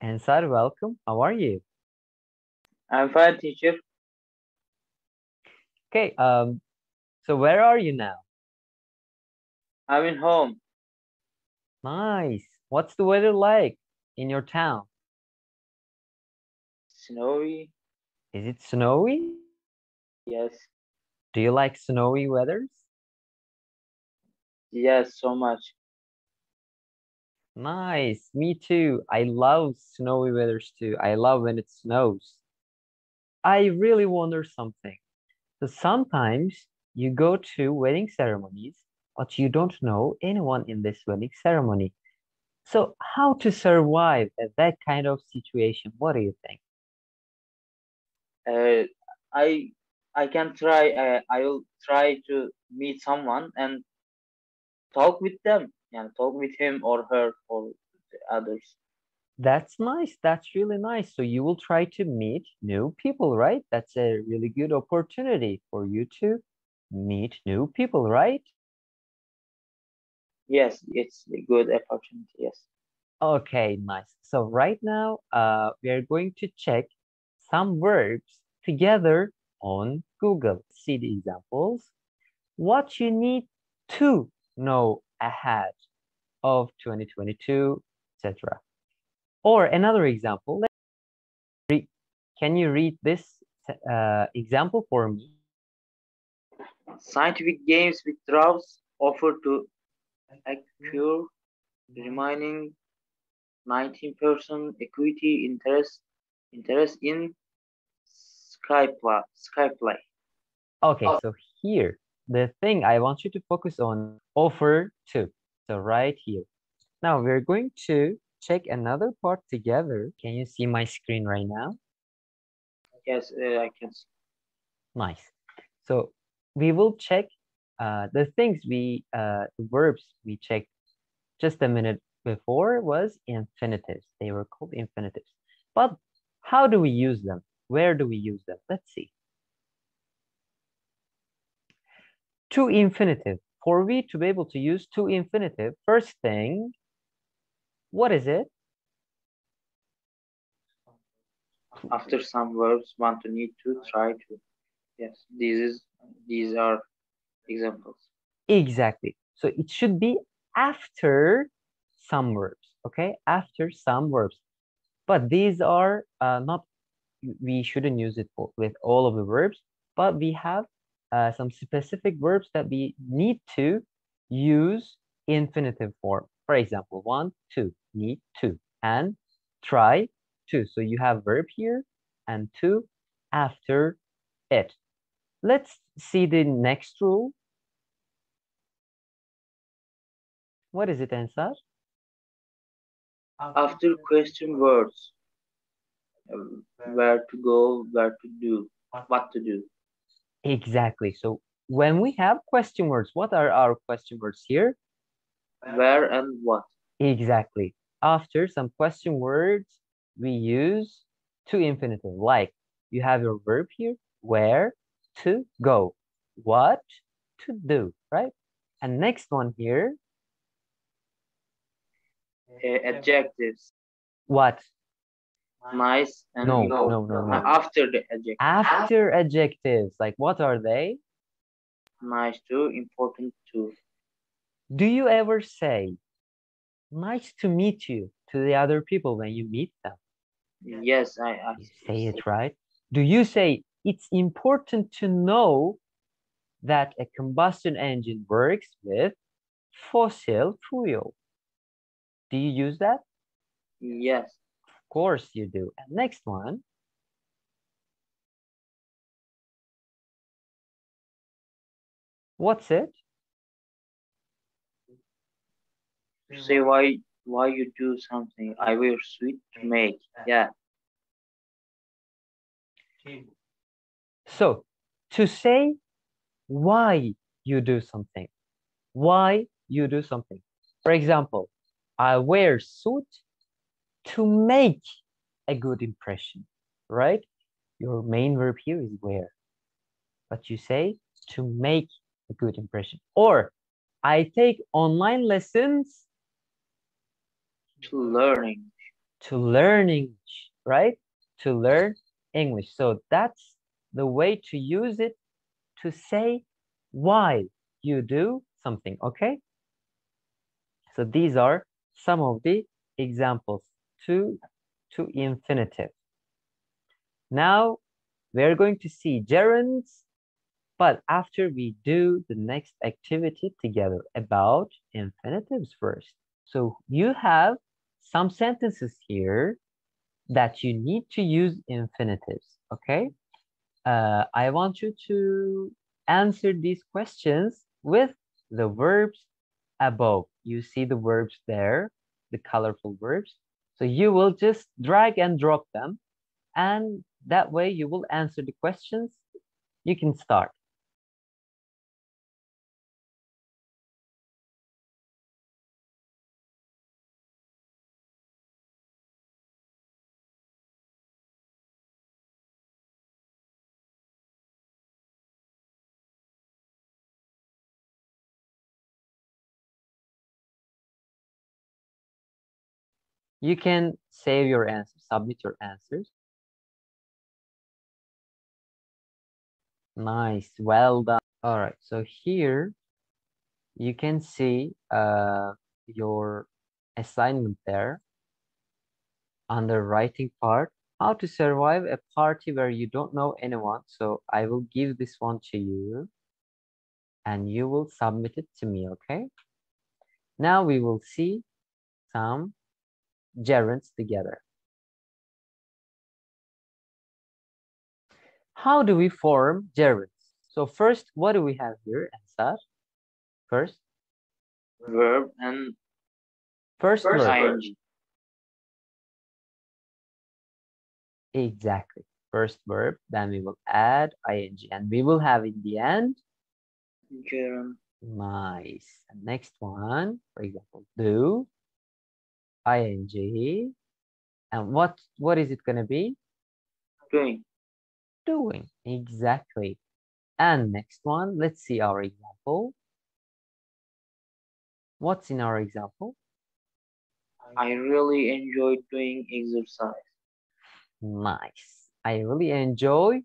Ansar, welcome. How are you? I'm fine, teacher. Okay, um, so where are you now? I'm in home. Nice. What's the weather like in your town? Snowy. Is it snowy? Yes. Do you like snowy weathers? Yes, so much. Nice. Me too. I love snowy weathers too. I love when it snows. I really wonder something. So sometimes you go to wedding ceremonies, but you don't know anyone in this wedding ceremony. So how to survive at that kind of situation? What do you think? Uh, I I can try. Uh, I will try to meet someone and talk with them. Yeah, talk with him or her or the others. That's nice. That's really nice. So you will try to meet new people, right? That's a really good opportunity for you to meet new people, right? Yes, it's a good opportunity. Yes. Okay, nice. So right now, uh, we are going to check some verbs together on Google. See the examples. What you need to know ahead of 2022, etc. Or another example, can you read this uh, example for me? Scientific games with draws offer to acquire remaining 19% equity interest interest in Skype Skyplay. Okay, oh. so here the thing I want you to focus on offer to. So right here. Now we're going to check another part together. Can you see my screen right now? Yes, uh, I can see. Nice. So we will check uh, the things we, uh, the verbs we checked just a minute before was infinitives. They were called infinitives. But how do we use them? Where do we use them? Let's see. To infinitive. For we to be able to use to infinitive, first thing, what is it? After some verbs want to need to try to. Yes, these is these are examples. Exactly. So it should be after some verbs, okay? After some verbs. But these are uh, not, we shouldn't use it for, with all of the verbs, but we have uh, some specific verbs that we need to use infinitive form. For example, want to, need to, and try to. So you have verb here and to after it. Let's see the next rule. What is it, Ansar? After question words, um, where to go, where to do, what to do. Exactly. So when we have question words, what are our question words here? Where and what. Exactly. After some question words, we use to infinitive. Like you have your verb here, where to go, what to do, right? And next one here. Uh, adjectives. What? Nice and no, no, no, no. After the adjective. After adjectives, like what are they? Nice too, important too. Do you ever say, nice to meet you to the other people when you meet them? Yes, I, I say it right. Do you say, it's important to know that a combustion engine works with fossil fuel? Do you use that? Yes course you do. And next one. What's it? Say why why you do something. I will sweet to make. Yeah. So to say why you do something, why you do something. For example, I wear suit to make a good impression, right? Your main verb here is wear. But you say to make a good impression. Or I take online lessons to learning. to learn English, right? To learn English. So that's the way to use it to say why you do something, okay? So these are some of the examples to, to infinitive. Now we're going to see gerunds, but after we do the next activity together about infinitives first. So you have some sentences here that you need to use infinitives, okay? Uh, I want you to answer these questions with the verbs above. You see the verbs there, the colorful verbs. So you will just drag and drop them and that way you will answer the questions. You can start. You can save your answers, submit your answers. Nice, well done. All right, so here you can see uh, your assignment there the writing part. How to survive a party where you don't know anyone. So I will give this one to you and you will submit it to me, okay? Now we will see some gerunds together. How do we form gerunds? So first, what do we have here, Ansar? First? Verb and First, first verb. ing. Exactly. First verb, then we will add ing and we will have in the end, Gerund. nice. And next one, for example, do, ing, and what, what is it gonna be? Doing. Doing, exactly. And next one, let's see our example. What's in our example? I really enjoy doing exercise. Nice. I really enjoy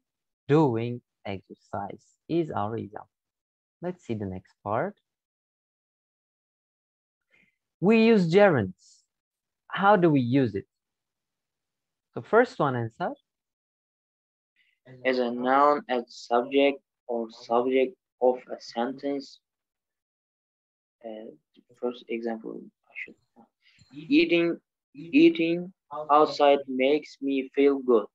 doing exercise is our example. Let's see the next part. We use gerunds. How do we use it? So first one answer. As a noun, as subject or subject of a sentence. Uh, first example, I should. Eating, eating outside makes me feel good.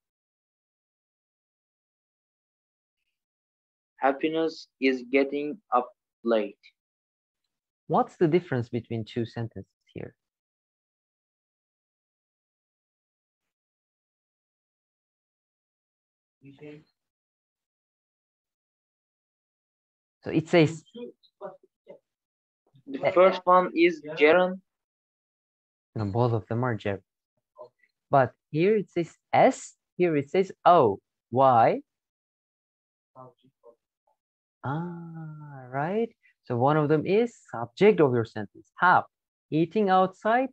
Happiness is getting up late. What's the difference between two sentences here? So it says The first one is gerund. no, both of them are gerunds. But here it says S, here it says O. Why? Ah, right. So one of them is subject of your sentence. How? Eating outside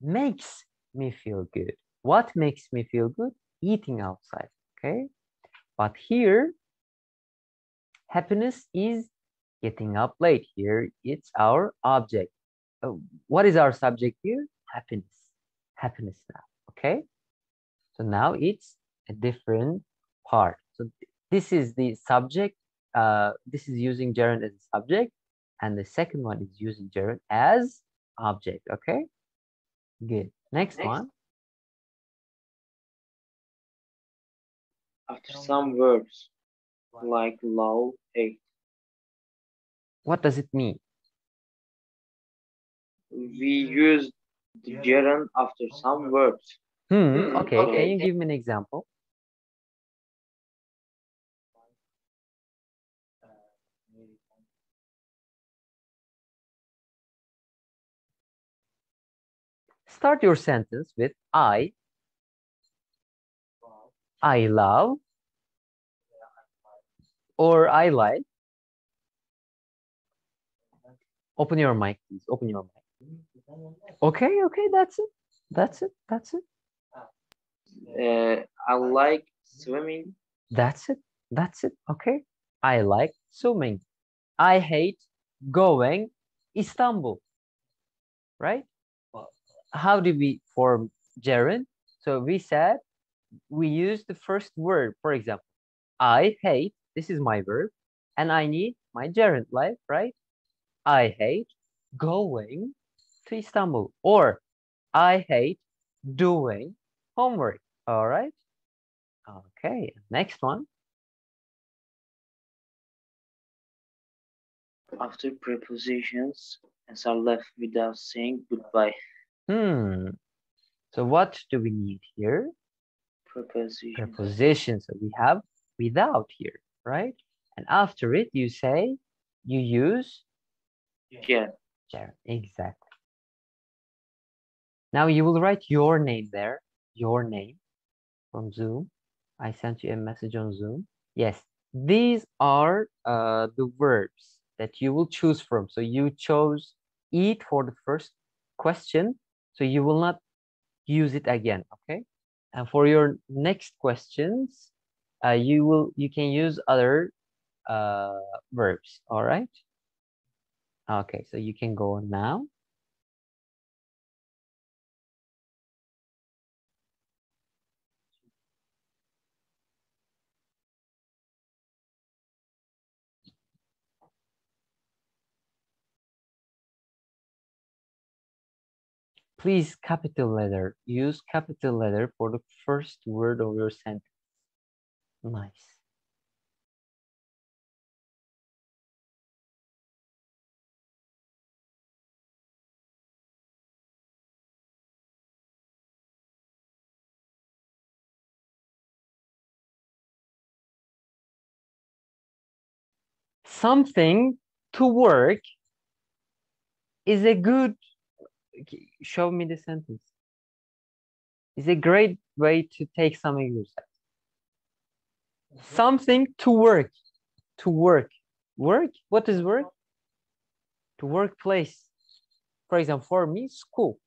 makes me feel good. What makes me feel good? Eating outside. Okay. But here, happiness is getting up late. Here, it's our object. Uh, what is our subject here? Happiness. Happiness now. Okay. So now it's a different part. So th- this is the subject. Uh, this is using gerund as a subject, and the second one is using gerund as object. Okay. Good. Next, Next. one. After some verbs like love, hate, What does it mean? we use the gerund after some verbs. Hmm. Hmm, Okay. okay. Can you give me an example? Start your sentence with I. I love. Or I like. Open your mic, please. Open your mic. Okay, okay, that's it. That's it. That's it. Uh, I like swimming. That's it. That's it. Okay. I like swimming. I hate going Istanbul. Right? How do we form gerund? So we said we use the first word. For example, I hate, this is my verb, and I need my gerund life, right? I hate going to Istanbul. Or I hate doing homework. All right. Okay. Next one. After prepositions, and are left without saying goodbye. Hmm. So what do we need here? Prepositions. Preposition. So we have without here, right? And after it, you say, you use Yeah. gerund. Exactly. Now you will write your name there, your name from Zoom. I sent you a message on Zoom. Yes, these are uh, the verbs that you will choose from. So you chose eat for the first question, so you will not use it again, okay? And for your next questions, uh, you will you can use other uh, verbs, all right? Okay, so you can go now. Please capital letter. Use capital letter for the first word of your sentence. Nice. Something to work is a good show me the sentence. It's a great way to take some exercise. Mm-hmm. Something to work. To work. Work? What is work? To workplace. For example, for me, school.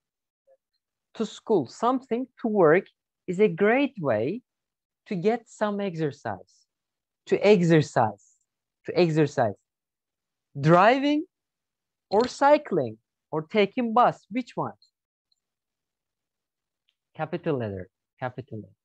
To school. Something to work is a great way to get some exercise. To exercise. To exercise. Driving or cycling or taking bus, which one? Capital letter, capital letter.